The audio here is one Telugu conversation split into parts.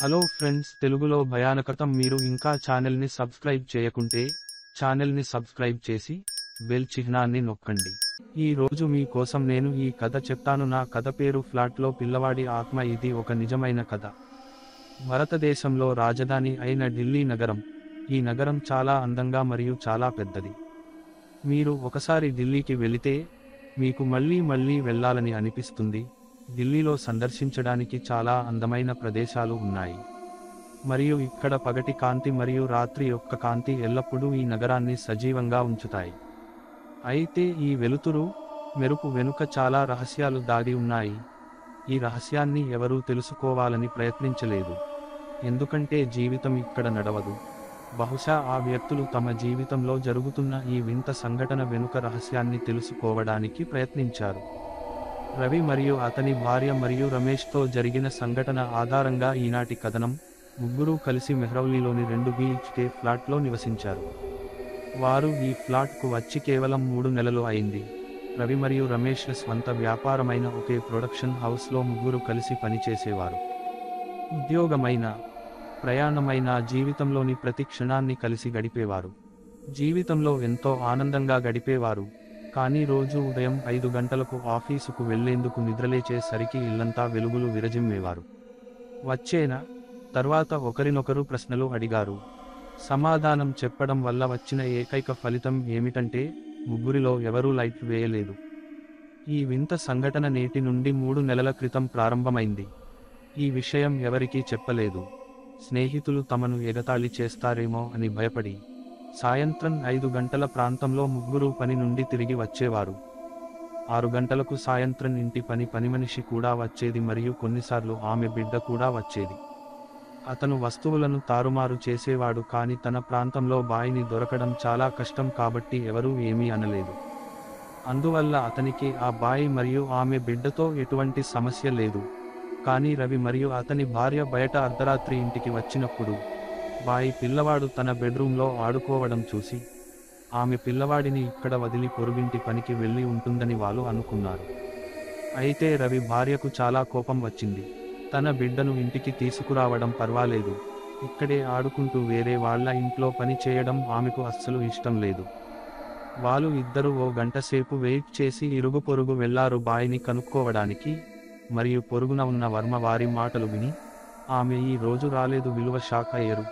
హలో ఫ్రెండ్స్ తెలుగులో భయానకతం మీరు ఇంకా ఛానల్ని సబ్స్క్రైబ్ చేయకుంటే ఛానల్ని సబ్స్క్రైబ్ చేసి బెల్ చిహ్నాన్ని నొక్కండి. ఈ రోజు మీ కోసం నేను ఈ కథ చెప్తాను. నా కథ పేరు ఫ్లాట్లో పిల్లవాడి ఆత్మ. ఇది ఒక నిజమైన కథ. భారతదేశంలో రాజధాని అయిన ఢిల్లీ నగరం. ఈ నగరం చాలా అందంగా మరియు చాలా పెద్దది. మీరు ఒకసారి ఢిల్లీకి వెళితే మీకు మళ్ళీ మళ్ళీ వెళ్ళాలని అనిపిస్తుంది. ఢిల్లీలో సందర్శించడానికి చాలా అందమైన ప్రదేశాలు ఉన్నాయి. మరియు ఇక్కడ పగటి కాంతి మరియు రాత్రి యొక్క కాంతి ఎల్లప్పుడూ ఈ నగరాన్ని సజీవంగా ఉంచుతాయి. అయితే ఈ వెలుతురు మెరుపు వెనుక చాలా రహస్యాలు దాగి ఉన్నాయి. ఈ రహస్యాన్ని ఎవరూ తెలుసుకోవాలని ప్రయత్నించలేదు. ఎందుకంటే జీవితం ఇక్కడ నడవదు. బహుశా ఆ వ్యక్తులు తమ జీవితంలో జరుగుతున్న ఈ వింత సంఘటన వెనుక రహస్యాన్ని తెలుసుకోవడానికి ప్రయత్నించారు. రవి మరియు అతని భార్య మరియు రమేష్తో జరిగిన సంఘటన ఆధారంగా ఈనాటి కథనం ముగ్గురు కలిసి మెహ్రౌలీలోని రెండు బీహెచ్కే ఫ్లాట్లో నివసించారు. వారు ఈ ఫ్లాట్కు వచ్చి కేవలం మూడు నెలలు అయింది. రవి మరియు రమేష్ల స్వంత వ్యాపారమైన ఒకే ప్రొడక్షన్ హౌస్లో ముగ్గురు కలిసి పనిచేసేవారు. ఉద్యోగమైన ప్రయాణమైన జీవితంలోని ప్రతి క్షణాన్ని కలిసి గడిపేవారు. జీవితంలో ఎంతో ఆనందంగా గడిపేవారు. కానీ రోజు ఉదయం ఐదు గంటలకు ఆఫీసుకు వెళ్ళేందుకు నిద్రలేచేసరికి ఇల్లంతా వెలుగులు విరజిమ్మేవారు. వచ్చేనా? తర్వాత ఒకరినొకరు ప్రశ్నలు అడిగారు. సమాధానం చెప్పడం వల్ల వచ్చిన ఏకైక ఫలితం ఏమిటంటే ముగ్గురిలో ఎవరూ లైట్ వేయలేదు. ఈ వింత సంఘటన నేటి నుండి మూడు నెలల క్రితం ప్రారంభమైంది. ఈ విషయం ఎవరికీ చెప్పలేదు. స్నేహితులు తమను ఎగతాళి చేస్తారేమో అని భయపడి సాయంత్రం ఐదు గంటల ప్రాంతంలో ముగ్గురు పని నుండి తిరిగి వచ్చేవారు. ఆరు గంటలకు సాయంత్రం ఇంటి పని పనిమనిషి కూడా వచ్చేది మరియు కొన్నిసార్లు ఆమె బిడ్డ కూడా వచ్చేది. అతను వస్తువులను తారుమారు చేసేవాడు కానీ తన ప్రాంతంలో బాయిని దొరకడం చాలా కష్టం కాబట్టి ఎవరూ ఏమీ అనలేదు. అందువల్ల అతనికి ఆ బాయి మరియు ఆమె బిడ్డతో ఎటువంటి సమస్య లేదు. కానీ రవి మరియు అతని భార్య బయట అర్ధరాత్రి ఇంటికి వచ్చినప్పుడు బాయి పిల్లవాడు తన బెడ్రూమ్లో ఆడుకోవడం చూసి ఆమె పిల్లవాడిని ఇక్కడ వదిలి పొరుగింటి పనికి వెళ్ళి ఉంటుందని వాళ్ళు అనుకున్నారు. అయితే రవి భార్యకు చాలా కోపం వచ్చింది. తన బిడ్డను ఇంటికి తీసుకురావడం పర్వాలేదు. ఇక్కడే ఆడుకుంటూ వేరే వాళ్ళ ఇంట్లో పని చేయడం ఆమెకు అస్సలు ఇష్టం లేదు. వాళ్ళు ఇద్దరు ఓ గంట సేపు వెయిట్ చేసి ఇరుగు పొరుగు వెళ్ళారు బాయిని కనుక్కోవడానికి మరియు పొరుగున ఉన్న వర్మ వారి మాటలు విని ఆమె ఈ రోజు రాలేదు విలువ షాక్ అయ్యారు.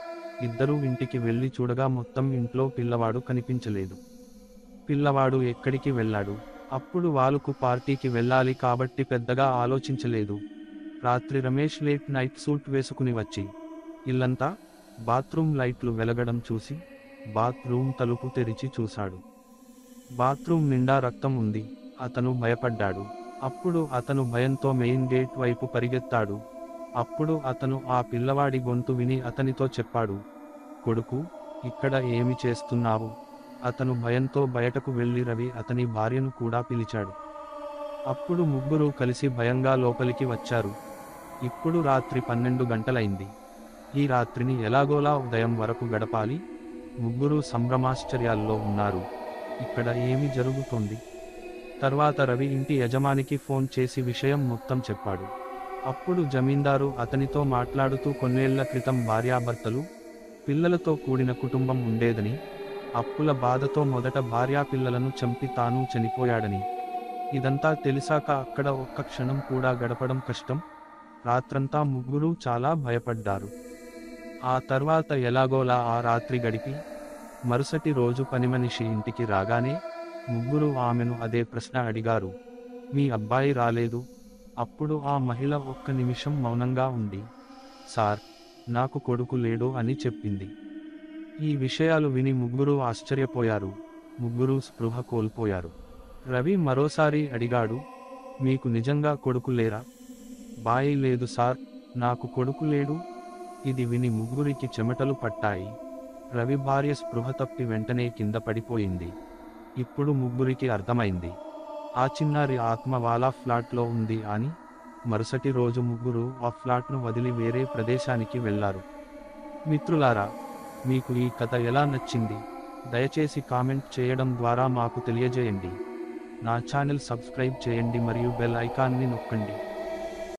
ఇద్దరూ ఇంటికి వెళ్ళి చూడగా మొత్తం ఇంట్లో పిల్లవాడు కనిపించలేదు. పిల్లవాడు ఎక్కడికి వెళ్ళాడు? అప్పుడు వాళ్ళకు పార్టీకి వెళ్ళాలి కాబట్టి పెద్దగా ఆలోచించలేదు. రాత్రి రమేష్ లేట్ నైట్ సూట్ వేసుకుని వచ్చి ఇల్లంతా? బాత్రూమ్ లైట్లు వెలగడం చూసి బాత్రూమ్ తలుపు తెరిచి చూశాడు. బాత్రూమ్ నిండా రక్తం ఉంది. అతను భయపడ్డాడు. అప్పుడు అతను భయంతో మెయిన్ గేట్ వైపు పరిగెత్తాడు. అప్పుడు అతను ఆ పిల్లవాడి గొంతు విని అతనితో చెప్పాడు కొడుకు ఇక్కడ ఏమి చేస్తున్నావు? అతను భయంతో బయటకు వెళ్ళి రవి అతని భార్యను కూడా పిలిచాడు. అప్పుడు ముగ్గురు కలిసి భయంగా లోపలికి వచ్చారు. ఇప్పుడు రాత్రి పన్నెండు గంటలైంది. ఈ రాత్రిని ఎలాగోలా ఉదయం వరకు గడపాలి. ముగ్గురు సంభ్రమాశ్చర్యాల్లో ఉన్నారు. ఇక్కడ ఏమి జరుగుతోంది? తర్వాత రవి ఇంటి యజమానికి ఫోన్ చేసి విషయం మొత్తం చెప్పాడు. అప్పుడు జమీందారు అతనితో మాట్లాడుతూ కొన్నేళ్ళ క్రితం భార్యాభర్తలు పిల్లలతో కూడిన కుటుంబం ఉండేదని అప్పుల బాధతో మొదట భార్యా పిల్లలను చంపి తాను చనిపోయాడని. ఇదంతా తెలిసాక అక్కడ ఒక్క క్షణం కూడా గడపడం కష్టం రాత్రంతా ముగ్గురు చాలా భయపడ్డారు. ఆ తర్వాత ఎలాగోలా ఆ రాత్రి గడిపి మరుసటి రోజు పనిమనిషి ఇంటికి రాగానే ముగ్గురు ఆమెను అదే ప్రశ్న అడిగారు. మీ అబ్బాయి రాలేదు అప్పుడు ఆ మహిళ ఒక్క నిమిషం మౌనంగా ఉండి సార్ నాకు కొడుకు లేడు అని చెప్పింది. ఈ విషయాలు విని ముగ్గురు ఆశ్చర్యపోయారు. ముగ్గురు స్పృహ కోల్పోయారు. రవి మరోసారి అడిగాడు మీకు నిజంగా కొడుకు లేరా? బాయి లేదు సార్ నాకు కొడుకు లేడు. ఇది విని ముగ్గురికి చెమటలు పట్టాయి. రవి భార్య స్పృహ తప్పి వెంటనే కింద పడిపోయింది. ఇప్పుడు ముగ్గురికి అర్థమైంది. ఆ చిన్నారి ఆత్మ వాళ్ళ ఫ్లాట్లో ఉంది అని మరుసటి రోజు ముగ్గురు ఆ ఫ్లాట్ను వదిలి వేరే ప్రదేశానికి వెళ్ళారు. మిత్రులారా మీకు ఈ కథ ఎలా నచ్చింది? దయచేసి కామెంట్ చేయడం ద్వారా మాకు తెలియజేయండి. నా ఛానల్ సబ్స్క్రైబ్ చేయండి మరియు బెల్ ఐకాన్ని నొక్కండి.